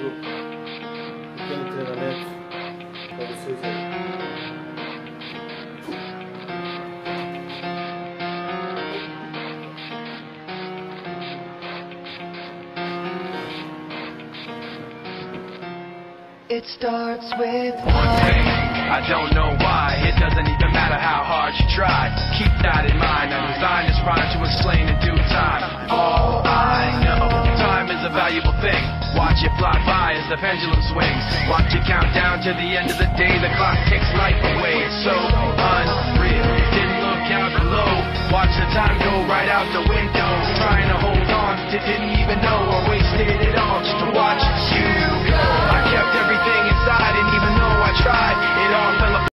algo, pequeno treinamento para vocês aí. It starts with One thing, I don't know why. It doesn't even matter how hard you try. Keep that in mind. I designed this rhyme to explain in due valuable thing. Watch it fly by as the pendulum swings. Watch it count down to the end of the day. The clock takes life away. It's so unreal. Didn't look out below. Watch the time go right out the